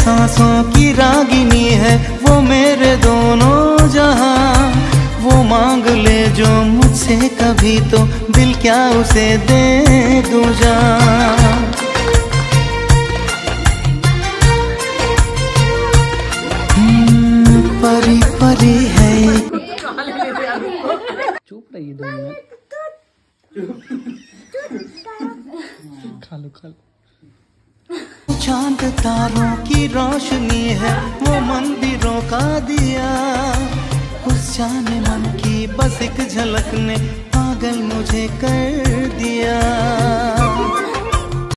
सांसों की रागिनी है वो मेरे दोनों जहाँ। वो मांग ले जो मुझसे कभी तो दिल क्या उसे दे दूँ जा हम्म, परी परी है। चुप रहिए दो मिनट खा लो खा लो। चाँद तारों की रोशनी है, वो मंदिरों का दिया। उस जाने मन की बस एक झलक ने पागल मुझे कर